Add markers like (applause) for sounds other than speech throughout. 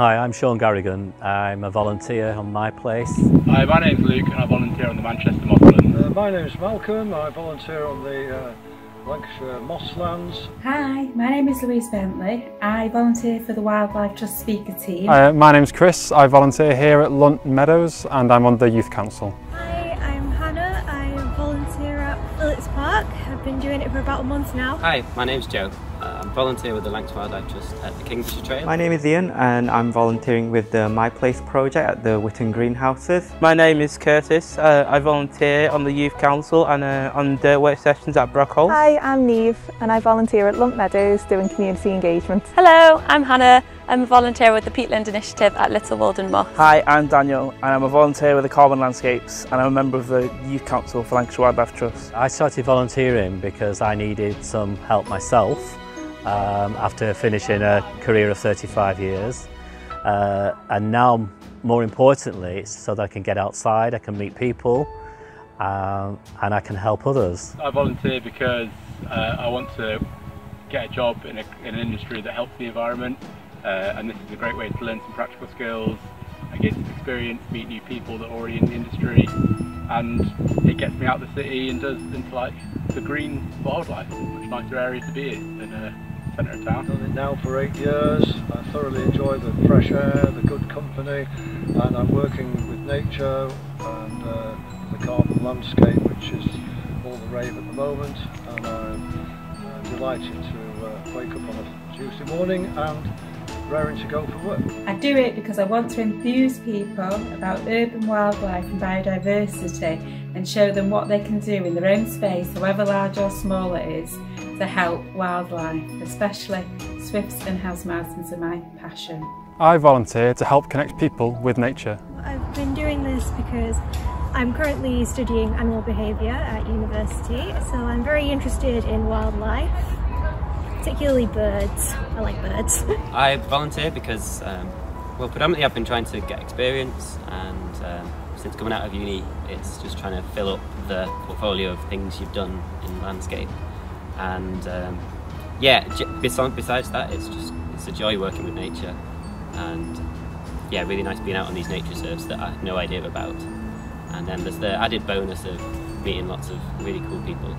Hi, I'm Sean Garrigan. I'm a volunteer on My Place. Hi, my name's Luke and I volunteer on the Manchester Mosslands. Uh, my name's Malcolm. I volunteer on the uh, Lancashire Mosslands. Hi, my name is Louise Bentley. I volunteer for the Wildlife Trust speaker team. Uh, my name's Chris. I volunteer here at Lunt Meadows and I'm on the Youth Council. Hi, I'm Hannah. I volunteer at Phillips Park. I've been doing it for about a month now. Hi, my name's Joe. I'm volunteer with the Lancashire Wildlife Trust at the Kingfisher Trail. My name is Ian and I'm volunteering with the My Place project at the Witton Greenhouses. My name is Curtis. Uh, I volunteer on the Youth Council and uh, on dirt work sessions at Brockholes. Hi, I'm Neve and I volunteer at Lunt Meadows doing community engagement. Hello, I'm Hannah. I'm a volunteer with the Peatland Initiative at Little Woolden Moss. Hi, I'm Daniel and I'm a volunteer with the Carbon Landscapes and I'm a member of the Youth Council for Lancashire Wildlife Trust. I started volunteering because I needed some help myself um, after finishing a career of 35 years. Uh, and now, more importantly, it's so that I can get outside, I can meet people, um, and I can help others. I volunteer because uh, I want to get a job in, a, in, an industry that helps the environment, uh, and this is a great way to learn some practical skills, I get some experience, meet new people that are already in the industry, and it gets me out of the city and does into like the green wildlife, much nicer area to be in uh, centre of town. Done it now for eight years. I thoroughly enjoy the fresh air, the good company, and I'm working with nature and uh, the carbon landscape, which is all the rave at the moment. And I'm uh, delighted to uh, wake up on a Tuesday morning and raring to go for work. I do it because I want to enthuse people about urban wildlife and biodiversity and show them what they can do in their own space, however large or small it is, to help wildlife, especially swifts and house martins are my passion. I volunteer to help connect people with nature. I've been doing this because I'm currently studying animal behaviour at university, so I'm very interested in wildlife, particularly birds. I like birds. (laughs) I volunteer because, um, well, predominantly I've been trying to get experience and um, since coming out of uni, it's just trying to fill up the portfolio of things you've done in landscape. And um, yeah, besides that, it's just it's a joy working with nature, and yeah, really nice being out on these nature reserves that I had no idea about. And then there's the added bonus of meeting lots of really cool people,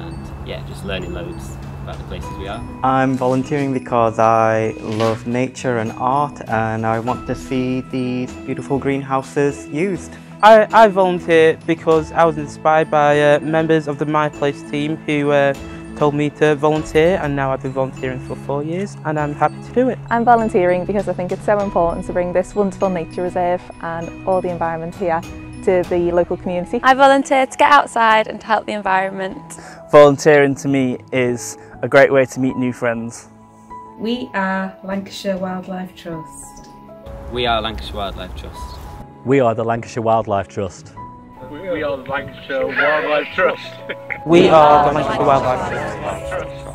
and yeah, just learning loads about the places we are. I'm volunteering because I love nature and art and I want to see these beautiful greenhouses used. I, I volunteer because I was inspired by uh, members of the My Place team who uh, told me to volunteer and now I've been volunteering for four years and I'm happy to do it. I'm volunteering because I think it's so important to bring this wonderful nature reserve and all the environment here to the local community. I volunteer to get outside and to help the environment. Volunteering to me is a great way to meet new friends. We are Lancashire Wildlife Trust. We are Lancashire Wildlife Trust. We are the Lancashire Wildlife Trust. We, we are the Lancashire Wildlife Trust. we are the Lancashire Wildlife Trust.